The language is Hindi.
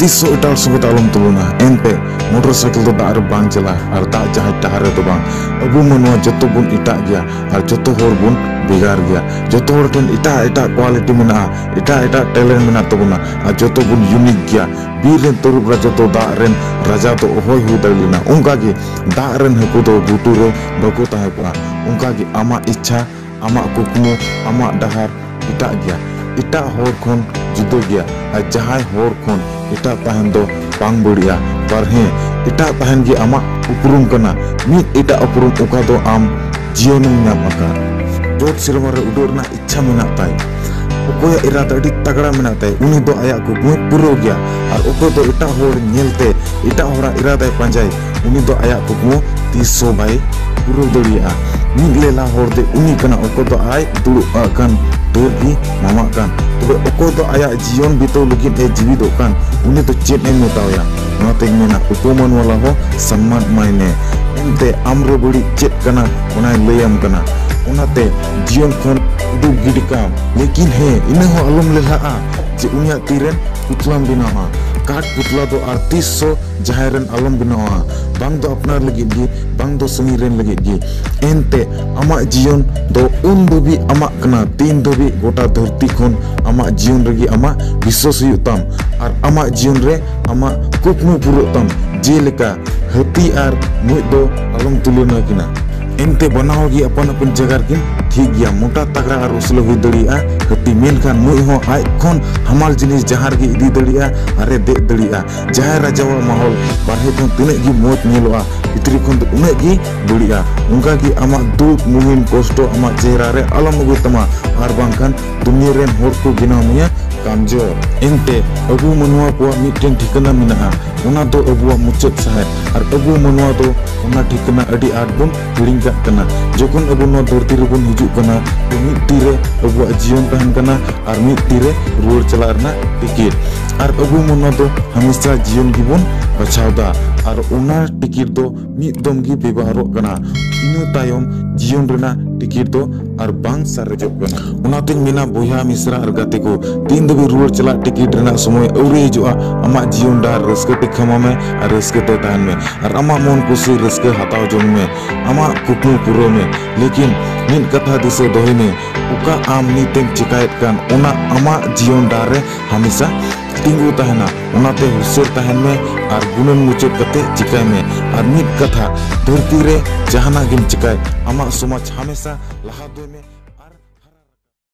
तीसो इटाल सुबह आलम तुलना एनते मोटरसाइकिल तो दार बांग चला और दा जहाँ टहरे तो बांग अबु मनवा जतो बुन इटा गया और जतो होर बुन बिगार गया जतो होर ठन इटा इटा क्वालिटी मेना इटा इटा टैलेंट मेना तबुना और जतो बुन यूनिक गया बीर रेन तरुब राजा तो दा रेन राजा तो ओहोय हुई दलिना उनका गे दा रेन हकु तो बुटू रे बको ताहे पा उनका गे आमा इच्छा आमा कुकमु आमा डहार इटा गया इटा होर खन जुदा गया और जहाँ होर खन बांग बढ़िया पर हें इटा तहन गे आमा उपरुम कना मिद उपरुम उका दो आम जीवन नाम अका जोत सिरमा रे इच्छा मेना ताई ओकोया इरादा तगड़ा मेना ताई आया को गुए पुरो गया और ओको दो इटा होर नेलते दो आया को गुए tiso bai puru a, mingle la horde unikana oko to ai dulu akan turbi mama kan tobe oko to aya jion bito lugin e eh jiwi do kan uni to chet en eh metau ya. No teng mena kupuman wala ho samman maine. Ente amro buri chet kana unai leyam kana unate jion kon du gidikam. Lekin he ina ho alum leha a. Je unya tiren kutlam dinama काट पुतला दो आर्टिस सो जहायरन अलम बिनावा बांग दो अपना लगी गी बांग दो संगी रेन लगी गी एनते अमा जीवन दो उन दो भी तीन दो गोटा धरती खन अमा जीवन रगी अमा विश्वास हुताम और अमा जीवन रे अमा कुकमु पुरोतम हती आर मुई दो अलम तुलना किना एनते बनाओ गी अपन अपन जगह की ठीक गया मोटा तगड़ा और उसलो हुई दड़िया हती मेनखान मुई हो, आय खन हमाल जिनिस जहार गी इदी दड़िया अरे दे दड़िया जहाँ राजावा माहौल बारहे खन तिने गी मोज नेलोआ भितरी खन तो उने गी दड़िया उनका गी अमा दुख मुहिम कष्ट अमा चेहरा रे अलम अगु तमा और बांखान दुनिया रेन होर को गिनाव मिया कामजोर एनते अबु मनुआ को मिटन ठिकाना मिना उना दो अबुआ मुचत सहाय और अबु मनुआ दो उना ठिकाना अडी आट बुन हिड़िंग काट कना जखन अबु नो धरती रे बुन हिजुक कना तो मिट तीरे अबुआ जीवन तहन कना और मिट तीरे रुवार चला रना टिकट और अबु मनुआ दो हमेशा जीवन गिबुन बचावदा और उना टिकट दो मिट दम गी व्यवहार कना इनो तायम जीवन रेना टिकट दो और बांग सारेजोग कना उनातिन मिना बोया मिश्रा और गाते को तीन दबी रुवार चला टिकट रेना समय औरी हिजुआ अमा जीवन डार रस्के टिखमा में और रस्के ते तहन में और अमा मन कुसी रस्के हताव जोंग में अमा कुकमु पुरो में लेकिन मिन कथा दिसे दोहे में उका आम नीतेम चिकायत कान उना अमा जीवन रे हमेशा और गुणन मुचाद चिकाय में। कथा, धरती रे चिकाय। अमा समाज हमेशा लहा दो में।